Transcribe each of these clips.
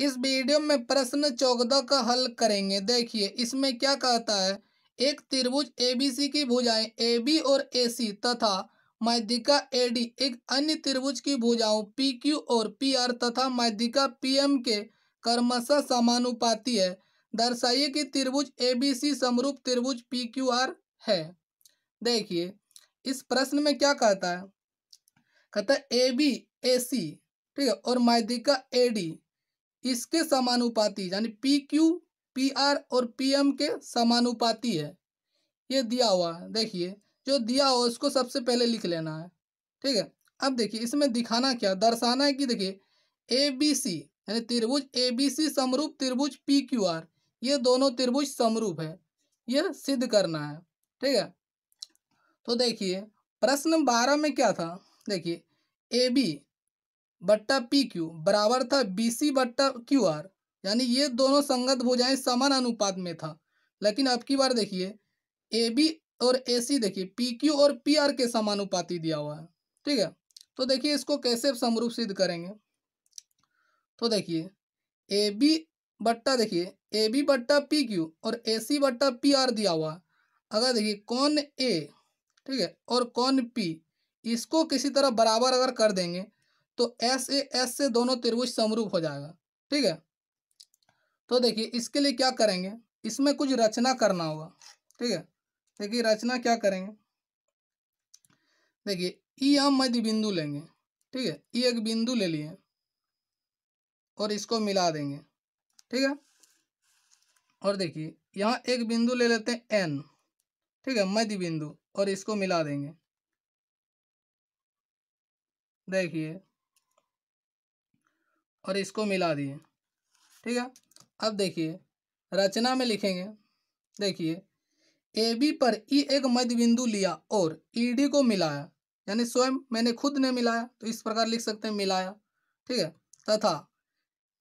इस वीडियो में प्रश्न चौदह का हल करेंगे। देखिए, इसमें क्या कहता है? एक त्रिभुज एबीसी की भुजाएँ ए बी और ए सी तथा माध्यिका एडी एक अन्य त्रिभुज की भुजाओं पी क्यू और पी आर तथा माध्यिका पी एम के क्रमशः समानुपाती है। दर्शाइए कि त्रिभुज एबीसी समरूप त्रिभुज पी क्यू आर है। देखिए, इस प्रश्न में क्या कहता है? कहता है ए बी ए सी ठीक है, और माध्यिका ए डी इसके समानुपाती, यानी पी क्यू पी आर और पी एम के समानुपाती है? ये दिया हुआ है, देखिए, जो दिया हुआ उसको सबसे पहले लिख लेना है, ठीक है? अब देखिए, इसमें दिखाना क्या, दर्शाना है कि देखिए ए बी सी यानी त्रिभुज ए बी सी समरूप त्रिभुज पी क्यू आर ये दोनों त्रिभुज समरूप है यह सिद्ध करना है, ठीक है? तो देखिए, प्रश्न बारह में क्या था? देखिए ए बी बट्टा पी क्यू बराबर था बी सी बट्टा क्यू आर यानी ये दोनों संगत भुजाएँ समान अनुपात में था। लेकिन अब की बार देखिए ए बी और ए सी देखिए पी क्यू और पी आर के समानुपाती दिया हुआ है। ठीक है? तो देखिए इसको कैसे समरूप सिद्ध करेंगे? तो देखिए ए बी बट्टा देखिए ए बी बट्टा पी क्यू और ए सी बट्टा पी आर दिया हुआ। है अगर देखिए कौन ए ठीक है, और कौन पी इसको किसी तरह बराबर अगर कर देंगे तो एस ए एस से दोनों त्रिभुज समरूप हो जाएगा, ठीक है? तो देखिए, इसके लिए क्या करेंगे? इसमें कुछ रचना करना होगा, ठीक है? देखिए, रचना क्या करेंगे? देखिए, ई हम मध्य बिंदु लेंगे, ठीक है? ई एक बिंदु ले लिए और इसको मिला देंगे, ठीक है? और देखिए, यहाँ एक बिंदु ले लेते हैं, एन, ठीक है? मध्य बिंदु और इसको मिला देंगे। देखिए और इसको मिला दिए। ठीक है? अब देखिए, रचना में लिखेंगे। देखिए ए बी पर ई एक मध्य बिंदु लिया और ई डी को मिलाया। यानी स्वयं मैंने खुद ने मिलाया तो इस प्रकार लिख सकते हैं मिलाया। ठीक है? तथा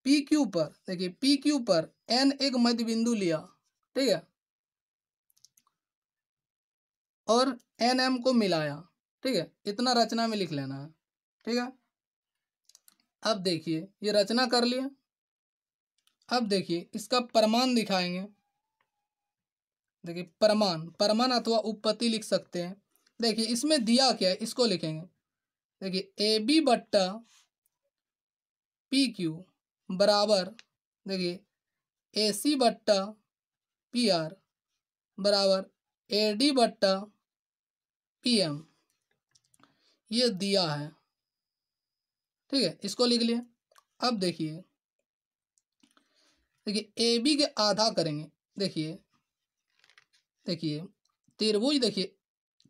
पी क्यू पर, देखिए पी क्यू पर एन एक मध्य बिंदु लिया। ठीक है? और एन एम को मिलाया। ठीक है? इतना रचना में लिख लेना है। ठीक है? अब देखिए, ये रचना कर लिया अब देखिए, इसका प्रमाण दिखाएँगे। देखिए, प्रमाण प्रमाण अथवा उपपत्ति लिख सकते हैं। देखिए, इसमें दिया क्या है, इसको लिखेंगे। देखिए, ए बी बट्टा पी क्यू बराबर, देखिए, ए सी बट्टा पी आर बराबर, ए डी बट्टा पी एम। ये दिया है। ठीक है, इसको लिख लिया। अब देखिए देखिए, ए बी के आधा करेंगे। देखिए देखिए, त्रिभुज देखिए,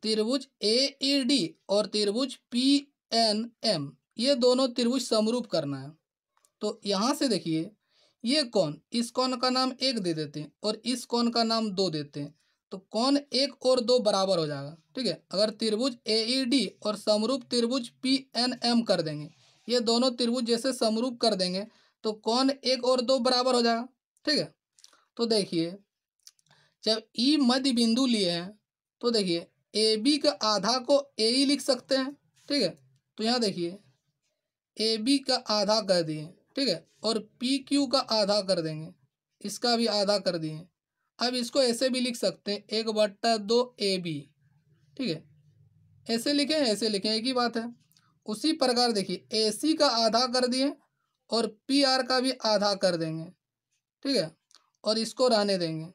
त्रिभुज ए ई डी और त्रिभुज पी, एन, एम, ये दोनों त्रिभुज समरूप करना है। तो यहाँ से देखिए, ये कौन, इस कौन का नाम एक दे देते हैं और इस कौन का नाम दो देते हैं। तो कौन एक और दो बराबर हो जाएगा। ठीक है, अगर त्रिभुज ए ई डी और समरूप त्रिभुज पी, एन, एम कर देंगे ये दोनों त्रिभुज जैसे समरूप कर देंगे तो कौन एक और दो बराबर हो जाएगा? ठीक है? तो देखिए, जब ई मध्य बिंदु लिए हैं तो देखिए, ए बी का आधा को ए ई लिख सकते हैं, ठीक है? तो यहाँ देखिए, ए बी का आधा कर दिए, ठीक है? और पी क्यू का आधा कर देंगे, इसका भी आधा कर दिए। अब इसको ऐसे भी लिख सकते हैं, एक बट्टा दो ए बी, ठीक है? ऐसे लिखें ऐसे लिखें, एक ही बात है। उसी प्रकार देखिए ए सी का आधा कर दिए और पी आर का भी आधा कर देंगे, ठीक है? और इसको रहने देंगे।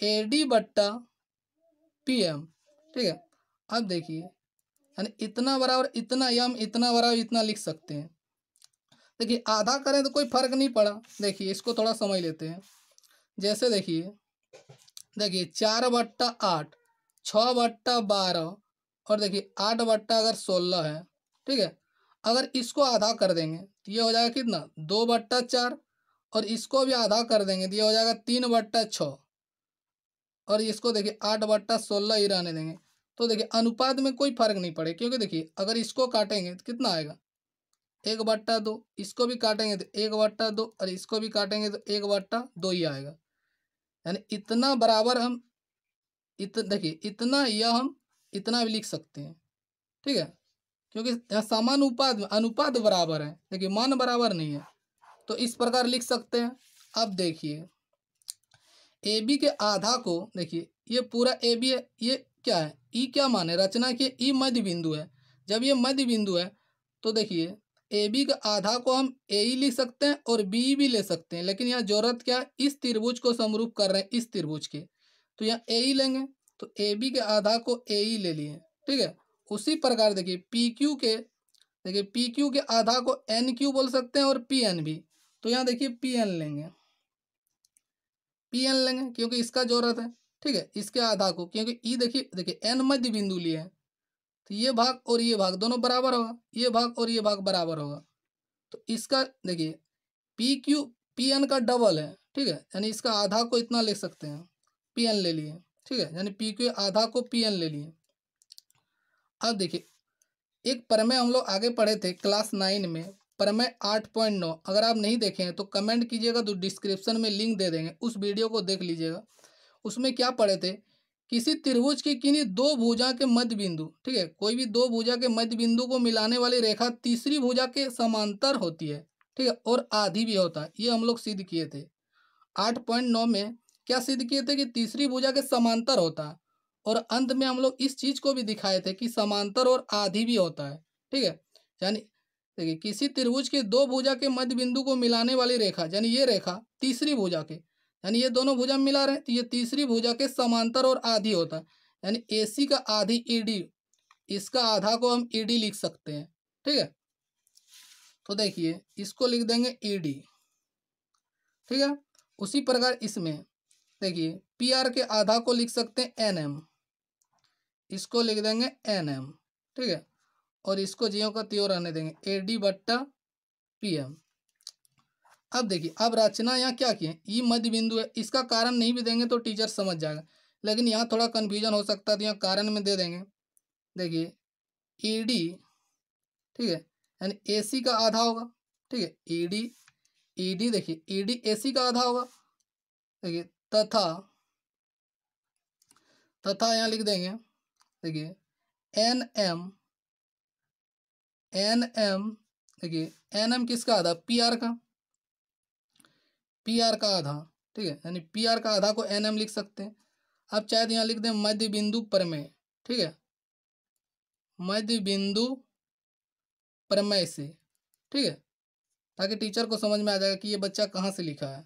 ए डी बट्टा पी एम ठीक है? अब देखिए, यानी इतना बराबर, इतना यम इतना बराबर, इतना लिख सकते हैं। देखिए, आधा करें तो कोई फ़र्क नहीं पड़ा। देखिए, इसको थोड़ा समझ लेते हैं। जैसे देखिए देखिए, चार बट्टा आठ, छः बट्टा बारह, और देखिए, आठ बट्टा अगर सोलह है ठीक है? अगर इसको आधा कर देंगे तो ये हो जाएगा कितना? दो बट्टा चार, और इसको भी आधा कर देंगे तो ये हो जाएगा तीन बट्टा छः। और इसको देखिए, आठ बट्टा सोलह ही रहने देंगे। तो देखिए, अनुपात में कोई फ़र्क नहीं पड़े, क्योंकि देखिए, अगर इसको काटेंगे तो कितना आएगा? एक बट्टा दो, इसको भी काटेंगे तो एक बट्टा दो, और इसको भी काटेंगे तो एक बट्टा दो ही आएगा। यानी इतना बराबर हम, इत, देखिए, इतना यह हम इतना भी लिख सकते हैं, ठीक है? क्योंकि समान उपात अनुपात बराबर है। देखिए, मान बराबर नहीं है। तो इस प्रकार लिख सकते हैं। अब देखिए, ए बी के आधा को, देखिए, ये पूरा ए बी है, ये क्या है? ई क्या माने रचना के ई मध्य बिंदु है। जब ये मध्य बिंदु है तो देखिए, ए बी का आधा को हम ए ई लिख सकते हैं और बी भी ले सकते हैं। लेकिन यहाँ ज़रूरत क्या है? इस त्रिभुज को समरूप कर रहे हैं, इस त्रिभुज के। तो यहाँ ए ई लेंगे तो ए बी के आधा को ए ई ले लिए। ठीक है? उसी प्रकार देखिए पी क्यू के, देखिए पी क्यू के आधा को एन क्यू बोल सकते हैं और पी एन भी। तो यहाँ देखिए पी एन लेंगे। पी एन लेंगे, क्योंकि इसका ज़रूरत है, ठीक है, इसके आधा को, क्योंकि ई देखिए देखिए एन मध्य बिंदु लिए है। तो ये भाग और ये भाग दोनों बराबर होगा, ये भाग और ये भाग बराबर होगा। तो इसका, देखिए पी क्यू पी एन का डबल है, ठीक है, यानी इसका आधा को इतना ले सकते हैं पी एन ले लिए, ठीक है, यानी पी क्यू आधा को पी एन ले लिए। अब देखिए, एक प्रमेय हम लोग आगे पढ़े थे क्लास नाइन में, प्रमेय आठ पॉइंट नौ। अगर आप नहीं देखे हैं तो कमेंट कीजिएगा तो डिस्क्रिप्शन में लिंक दे देंगे, उस वीडियो को देख लीजिएगा। उसमें क्या पढ़े थे? किसी त्रिभुज की किन्हीं दो भुजा के मध्य बिंदु ठीक है, कोई भी दो भुजा के मध्य बिंदु को मिलाने वाली रेखा तीसरी भुजा के समांतर होती है, ठीक है, और आधी भी होता है, ये हम लोग सिद्ध किए थे। आठ पॉइंट नौ में क्या सिद्ध किए थे कि तीसरी भुजा के समांतर होता है? और अंत में हम लोग इस चीज़ को भी दिखाए थे कि समांतर और आधी भी होता है, ठीक है? यानी देखिए, किसी त्रिभुज के दो भुजा के मध्य बिंदु को मिलाने वाली रेखा, यानी ये रेखा तीसरी भुजा के, यानी ये दोनों भुजा मिला रहे हैं तो ये तीसरी भुजा के समांतर और आधी होता है। यानी एसी का आधी ईडी इसका आधा को हम ईडी लिख सकते हैं, ठीक है? तो देखिए, इसको लिख देंगे ईडी ठीक है? उसी प्रकार इसमें, देखिए पी आर के आधा को लिख सकते हैं एन एम इसको लिख देंगे एन एम ठीक है? और इसको जियो का त्यों रहने देंगे ए डी बट्टा पी एम अब देखिए, अब रचना यहाँ क्या किए? ई मध्य बिंदु है, इसका कारण नहीं भी देंगे तो टीचर समझ जाएगा। लेकिन यहाँ थोड़ा कन्फ्यूज़न हो सकता है तो यहाँ कारण में दे देंगे। देखिए ई डी ठीक है? यानी ए सी का आधा होगा, ठीक है? ई डी ई डी देखिए ई डी ए सी का आधा होगा। देखिए, तथा तथा यहाँ लिख देंगे। देखिए एन एम एन एम देखिए एन एम किसका आधा? पी आर का। पी आर का आधा, ठीक है? यानी पी आर का आधा को एन एम लिख सकते हैं। अब चाहे तो यहाँ लिख दें मध्य बिंदु प्रमेय, ठीक है? मध्य बिंदु प्रमेय से, ठीक है? ताकि टीचर को समझ में आ जाएगा कि ये बच्चा कहाँ से लिखा है,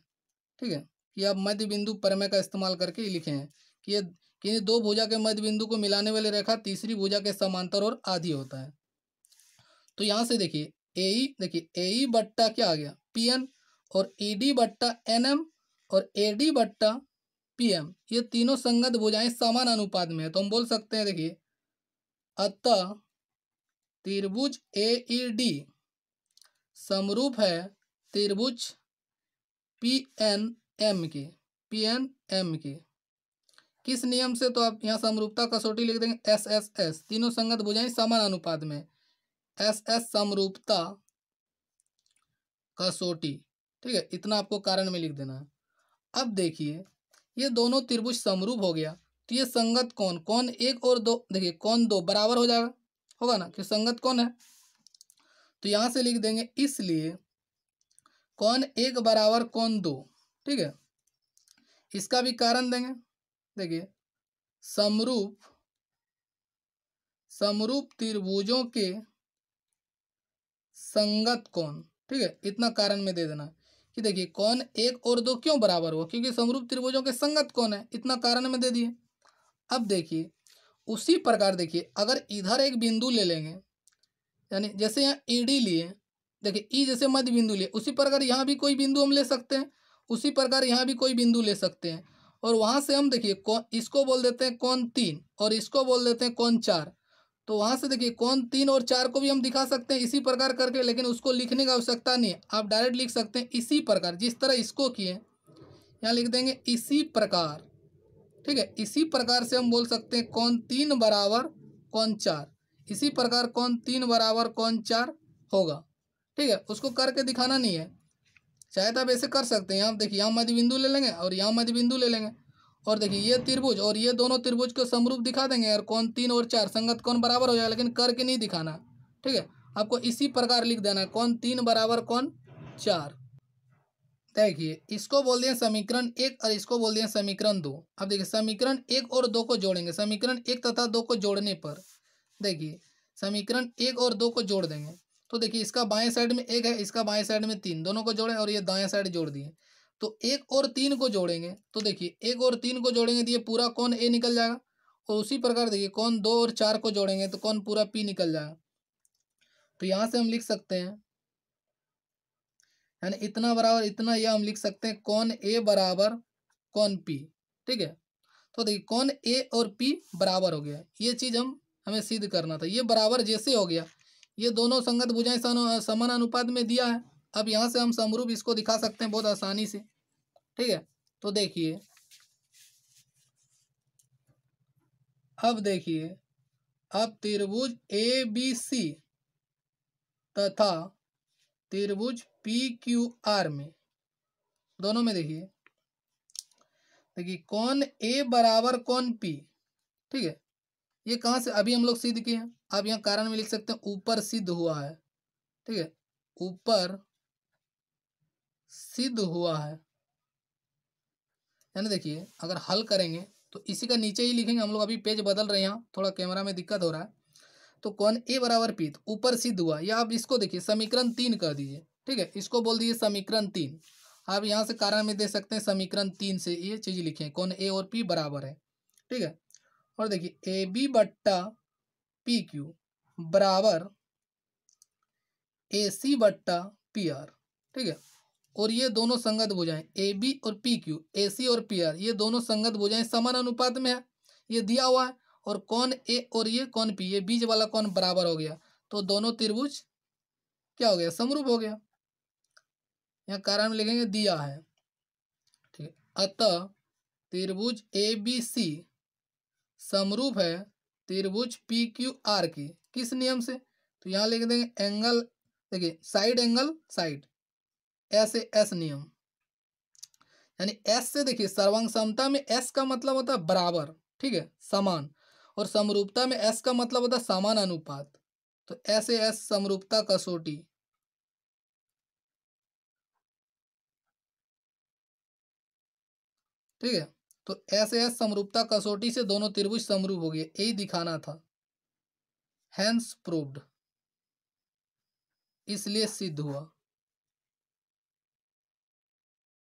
ठीक है? कि आप मध्य बिंदु प्रमेय का इस्तेमाल करके लिखे हैं कि ये कि दो भुजा के मध्य बिंदु को मिलाने वाली रेखा तीसरी भुजा के समांतर और आधी होता है। तो यहाँ से देखिए AE देखिए AE बट्टा क्या आ गया? पी एन और ई डी बट्टा एन एम और ए डी बट्टा पी एम ये तीनों संगत भुजाएँ समान अनुपात में है। तो हम बोल सकते हैं, देखिए, अतः त्रिभुज ए ई डी समरूप है त्रिभुज पी एन एम के पी एन एम के। किस नियम से तो आप यहाँ समरूपता कसौटी लिख देंगे? एस एस एस तीनों संगत भुजाएँ समान अनुपात में। एस एस समरूपता कसौटी। ठीक है, इतना आपको कारण में लिख देना है। अब देखिए, ये दोनों त्रिभुज समरूप हो गया तो ये संगत कौन? कौन एक और दो, देखिए, कौन दो बराबर हो जाएगा? होगा ना? कि संगत कौन है? तो यहाँ से लिख देंगे, इसलिए कौन एक बराबर कौन दो? ठीक है, इसका भी कारण देंगे। देखिए, समरूप समरूप त्रिभुजों के संगत कौन ठीक है? इतना कारण में दे देना कि देखिए, कौन एक और दो क्यों बराबर हुआ? क्योंकि समरूप त्रिभुजों के संगत कौन है, इतना कारण में दे दिए। अब देखिए, उसी प्रकार देखिए, अगर इधर एक बिंदु ले लेंगे, यानी जैसे यहाँ ई डी लिए, देखिए ई जैसे मध्य बिंदु लिए, उसी प्रकार यहाँ भी कोई बिंदु हम ले सकते हैं, उसी प्रकार यहाँ भी कोई बिंदु ले सकते हैं। और वहाँ से हम देखिए कौन इसको बोल देते हैं कौन तीन, और इसको बोल देते हैं कौन चार। तो वहाँ से देखिए कौन तीन और चार को भी हम दिखा सकते हैं इसी प्रकार करके, लेकिन उसको लिखने का आवश्यकता नहीं है। आप डायरेक्ट लिख सकते हैं इसी प्रकार, जिस तरह इसको किए, यहाँ लिख देंगे इसी प्रकार। ठीक है, इसी प्रकार से हम बोल सकते हैं कौन तीन बराबर कौन चार। इसी प्रकार कौन तीन बराबर कौन चार होगा। ठीक है, उसको करके दिखाना नहीं है। चाहे तो आप ऐसे कर सकते हैं। यहाँ देखिए, यहाँ मध्य बिंदु ले लेंगे और यहाँ मध्य बिंदु ले लेंगे। और देखिए, ये त्रिभुज और ये दोनों त्रिभुज को समरूप दिखा देंगे। और कौन तीन और चार? संगत कौन बराबर हो जाएगा लेकिन करके नहीं दिखाना। ठीक है? आपको इसी प्रकार लिख देना कौन तीन बराबर, कौन चार? देखिए, इसको बोल दिए समीकरण एक और इसको बोल दिए समीकरण दो। अब देखिए, समीकरण एक और दो को जोड़ेंगे। समीकरण एक तथा दो को जोड़ने पर देखिए, समीकरण एक और दो को जोड़ देंगे। तो देखिए इसका बाएँ साइड में एक है, इसका बाएँ साइड में तीन, दोनों को जोड़े और ये दाएँ साइड जोड़ दिए। तो एक और तीन को जोड़ेंगे तो देखिए एक और तीन को जोड़ेंगे तो ये पूरा कौन ए निकल जाएगा? और उसी प्रकार देखिए कौन दो और चार को जोड़ेंगे तो कौन पूरा पी निकल जाएगा। तो यहाँ से हम लिख सकते हैं, यानी इतना बराबर इतना यह हम लिख सकते हैं कौन ए बराबर कौन पी, ठीक है? तो देखिए कौन ए और पी बराबर हो गया। ये चीज़ हम, हमें सिद्ध करना था। ये बराबर जैसे हो गया ये दोनों संगत भुजाएँ समान अनुपात में दिया है। अब यहाँ से हम समरूप इसको दिखा सकते हैं बहुत आसानी से। ठीक है? तो देखिए। अब देखिए। अब त्रिभुज ए बी सी तथा त्रिभुज पी क्यू आर में। दोनों में देखिए। देखिए, कौन ए बराबर, कौन पी ठीक है? ये कहाँ से, अभी हम लोग सिद्ध किए हैं। आप यहाँ कारण में लिख सकते हैं, ऊपर सिद्ध हुआ है। ठीक है? ऊपर सिद्ध हुआ है। यानी देखिए, अगर हल करेंगे तो इसी का नीचे ही लिखेंगे, हम लोग अभी पेज बदल रहे हैं थोड़ा कैमरा में दिक्कत हो रहा है। तो कौन? ए बराबर पी तो ऊपर सिद्ध हुआ। या आप इसको देखिए, समीकरण तीन कर दीजिए। ठीक है? इसको बोल दीजिए समीकरण तीन। आप यहाँ से कारण में दे सकते हैं, समीकरण तीन से ये चीज़ लिखें। कौन? ए और पी बराबर है। ठीक है? और देखिए, ए बी बट्टा पी क्यू बराबर ए सी बट्टा पी आर ठीक है? और ये दोनों संगत भुजाएँ ए बी और पी क्यू ए सी और पी आर ये दोनों संगत भुजाएँ समान अनुपात में है। ये दिया हुआ है, और कौन ए और ये कौन पी ये बीज वाला कौन बराबर हो गया? तो दोनों त्रिभुज क्या हो गया? समरूप हो गया। यहाँ कारण लिखेंगे दिया है, ठीक है? अतः त्रिभुज ए बी सी समरूप है त्रिभुज पी क्यू आर की, किस नियम से? तो यहाँ लिख देंगे एंगल देखिए side angle side S S नियम। यानी एस से देखिए सर्वांग समता में एस का मतलब होता है बराबर, ठीक है, समान। और समरूपता में एस का मतलब होता है समान अनुपात। तो एस एस समरूपता कसौटी। ठीक है? तो ऐसे एस समरूपता कसौटी से दोनों त्रिभुज समरूप हो गए। यही दिखाना था। हैंस प्रूव्ड इसलिए सिद्ध हुआ।